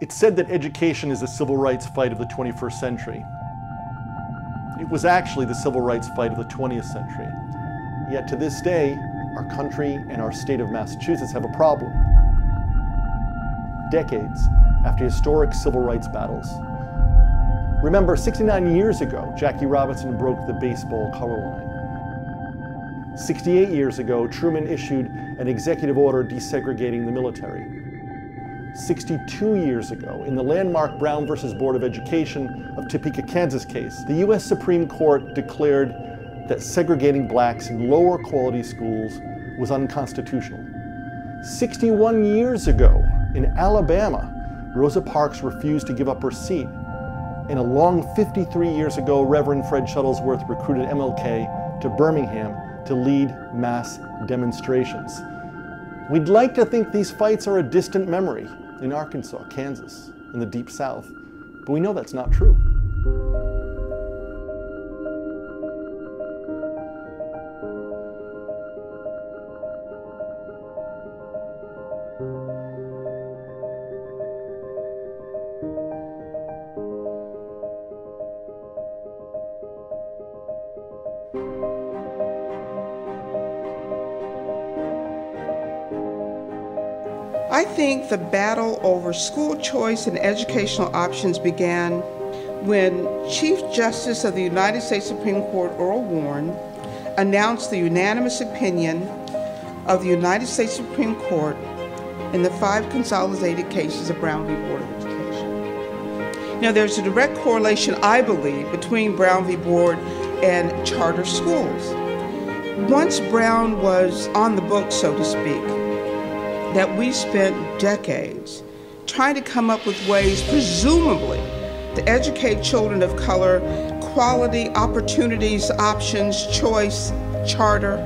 It's said that education is the civil rights fight of the 21st century. It was actually the civil rights fight of the 20th century. Yet to this day, our country and our state of Massachusetts have a problem. Decades after historic civil rights battles. Remember, 69 years ago, Jackie Robinson broke the baseball color line. 68 years ago, Truman issued an executive order desegregating the military. 62 years ago, in the landmark Brown versus Board of Education of Topeka, Kansas case, the U.S. Supreme Court declared that segregating blacks in lower quality schools was unconstitutional. 61 years ago, in Alabama, Rosa Parks refused to give up her seat. And a long 53 years ago, Reverend Fred Shuttlesworth recruited MLK to Birmingham to lead mass demonstrations. We'd like to think these fights are a distant memory in Arkansas, Kansas, in the Deep South, but we know that's not true. I think the battle over school choice and educational options began when Chief Justice of the United States Supreme Court Earl Warren announced the unanimous opinion of the United States Supreme Court in the five consolidated cases of Brown v. Board of Education. Now, there's a direct correlation, I believe, between Brown v. Board and charter schools. Once Brown was on the book, so to speak, that we spent decades trying to come up with ways, presumably, to educate children of color, quality, opportunities, options, choice, charter,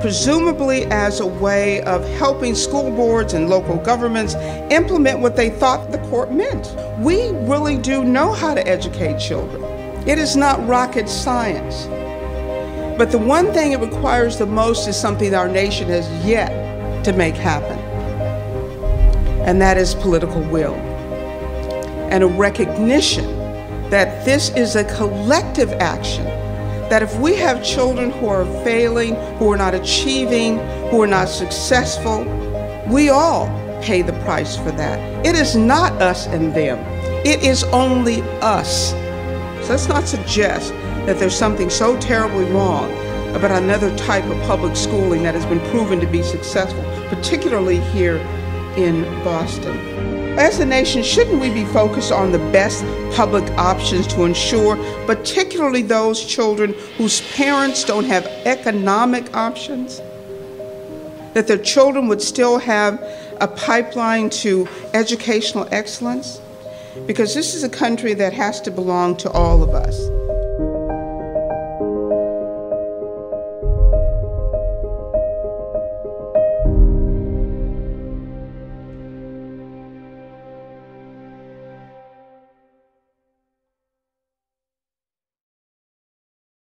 presumably as a way of helping school boards and local governments implement what they thought the court meant. We really do know how to educate children. It is not rocket science. But the one thing it requires the most is something our nation has yet to make happen. And that is political will and a recognition that this is a collective action. That if we have children who are failing, who are not achieving, who are not successful, we all pay the price for that. It is not us and them, it is only us. So let's not suggest that there's something so terribly wrong about another type of public schooling that has been proven to be successful, particularly here in Boston. As a nation, shouldn't we be focused on the best public options to ensure, particularly those children whose parents don't have economic options, that their children would still have a pipeline to educational excellence? Because this is a country that has to belong to all of us.